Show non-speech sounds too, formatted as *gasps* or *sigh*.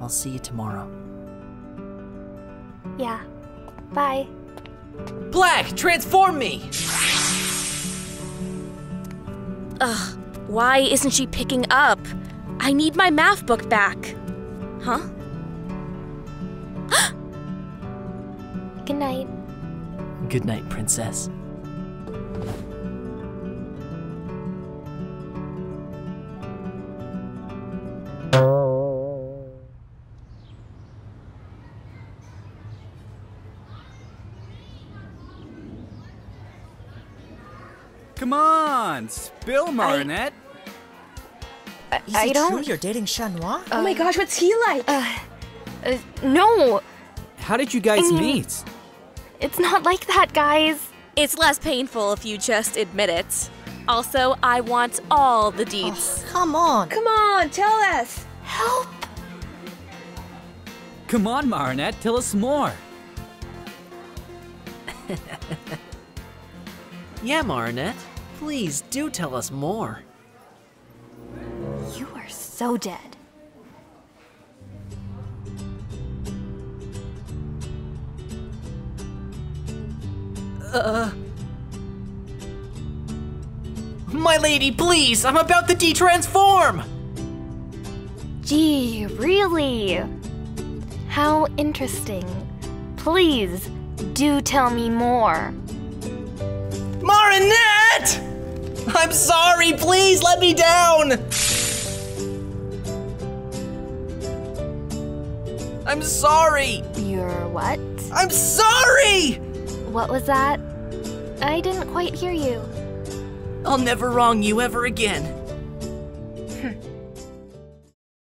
I'll see you tomorrow. Yeah. Bye. Plagg, transform me! Ugh, why isn't she picking up? I need my math book back. Huh? *gasps* Good night. Good night, princess. Come on, spill, Marinette. Is I it don't- true you're dating Chat Noir? oh my gosh, what's he like? Uh, no, How did you guys I mean- meet? it's not like that, guys. it's less painful if you just admit it. Also, I want all the deeds. Come on. Come on, tell us. Help! Come on, Marinette, tell us more. *laughs* Yeah, Marinette. Please do tell us more. You are so dead. Uh. My lady, please! I'm about to de-transform! Gee, really? How interesting. Please, do tell me more. I'm sorry, please let me down! I'm sorry! You're what? I'm sorry! What was that? I didn't quite hear you. I'll never wrong you ever again.